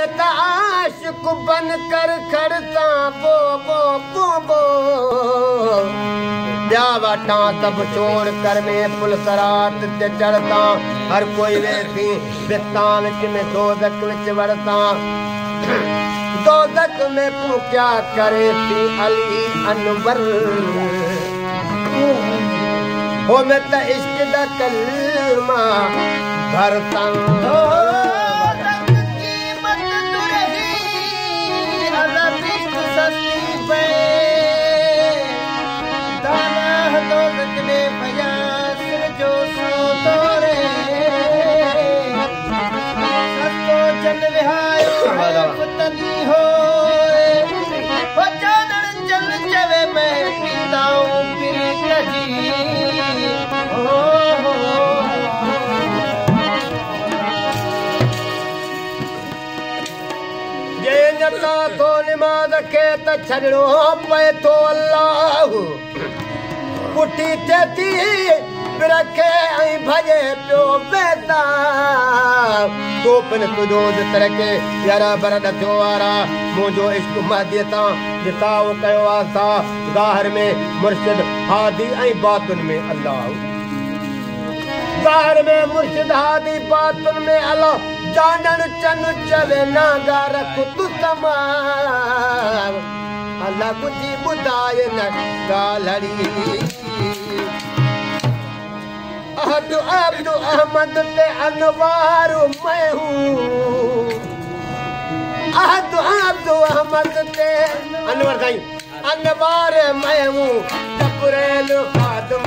آشڪ بن ڪر کڙتا بو بو بو بو. ٻيا وٽان تب چور ڪر ۾ پل صراط تي چڙهتا هر ڪوئي ويٺي بتا وچ ۾ دودڪ وچ وڙتا. دودڪ ۾ تون ڪيا ڪري ٿي علي انور؟ هو مين ته عشق دا ڪلما ڀرتا نماز کي ته ڇڏڻو پئي ٿو الله پٺي ٿئي ٿي رکي ۽ ڀڄي پيو ويندا تو پن تنهنجو ترڪي يارا بر ٿيو وارا منهنجو عشق مهديءَ تان جتا اهو ڪيو آهي سا ظاهر ۾ مرشد هادي ۽ باتن ۾ الله ظاهر ۾ مرشد هادي باتن ۾ الله जानण चन चवे नागा रख तू तमाम अल्लाह बुधी ॿुधाए न ॻाल्हि अहद अब्द अहमद ते अनवार मैं हूँ। अहद अब्द अहमद ते अनवर साईं अनवार मैं हूँ। टपरेल खादम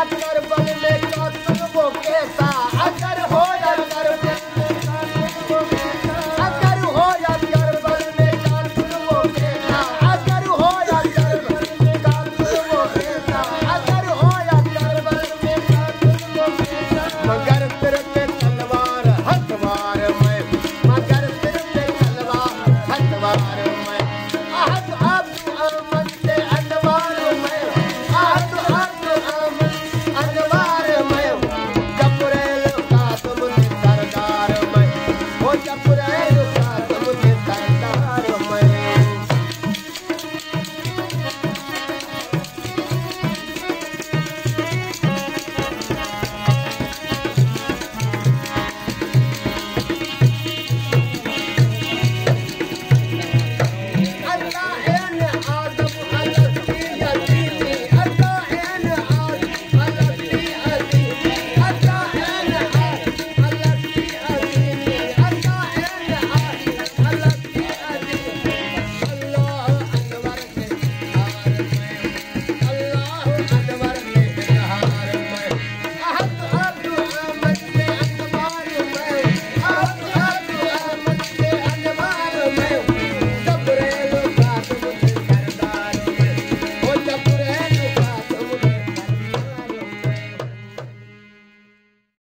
Campeonato